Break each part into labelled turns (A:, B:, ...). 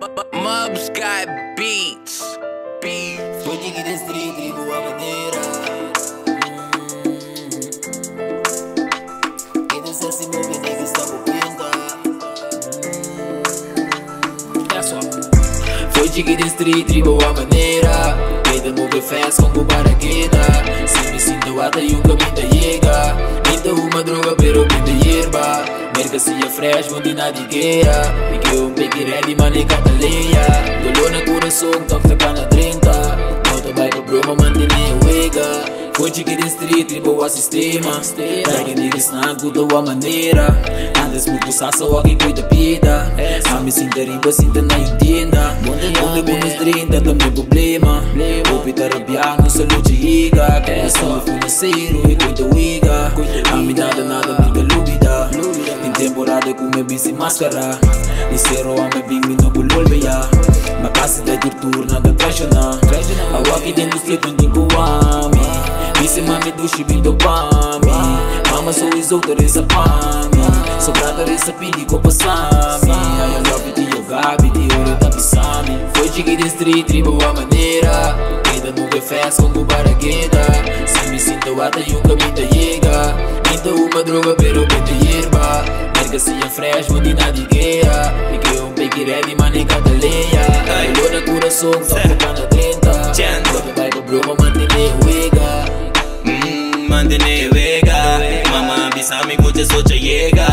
A: Mubs got beats. Beats.
B: Foi de da street, de boa maneira. Quem não se move, nigga, está movendo.
C: É só.
B: Foi de da street, de boa maneira. Quem move fast com baraqueta. Se me sinto até e um caminho da chega. Ainda uma droga, pero da hierba. Mercacia fresh, onde nada gueia. E que eu peguei ready, maneca da lenha. Dolor na coração, toca pra na 30. Nota vai pro broma, mantém o wega. Foi de da street, e boa sistema. Pega niggas na boa maneira. Antes muito só alguém cuida vida. A me sinta riba, sinta na entenda. Onde com nos 30, também problema. Vou pitar a piano, saúde iga. Quero só financeiro e cuida iga. A me nada, nada, amiga lúbida. Em me bici máscara. E ser o homem bem me no bulol beia. Ma casa da tortura, nada traicionar. A walk dentro do street, não tem coame. Disse mami do chibi do pami Mama sou isolta resa pami Sou grata resa pidi ko pasami Ay I love it iyo gabi di oro da pisami Foi de da street tribo a maneira Queda no fest com baragueta Se me sinto ata e um caminho da chega Minta uma droga pero legacy fresh met die Nadigea Ik wil een beetje ready, maar ik had de lea Ik wil dat goede song, zo ik aan de 30 Chant, bij de bloemen, man die nee
D: wega Mmm, man die nee wega Mama, bisami moet je zo chayega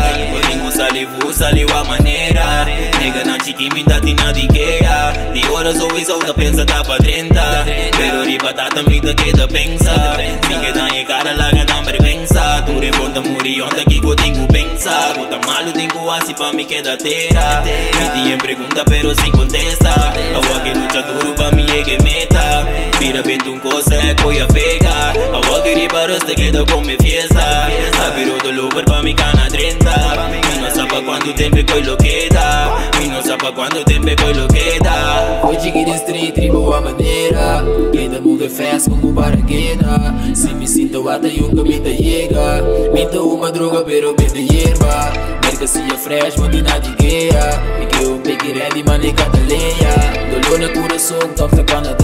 D: salivu, saliwa manera Nega na chiquimi, dati Nadigea Die oren sowieso, de pensa tapa 30 Pero die patata, mi de que de pensa Sigue dan je cara, laga dan per pensa Dure, bonde, muri, onda, kiko, Puta malo tengo así pa mi tera Pidi en pregunta pero sin contesta. Agua que lucha duro pa mi llegue meta. Mira vento un cosa coya pega Agua que riba te quedo con mi fiesta. Abiro do lugar pa mi cana 30 Mi no sapa quando tempo coi lo queda Mi no sapa quando tempo coi lo queda
B: de da street, de boa maneira Move fast como baragueta Se me sinto ata e um caminho da chega Minta uma droga pero da hierba. Mercacia fresh, onde nada gueia E que eu peguei ready, maneca da lenha Dolor na coração, pra na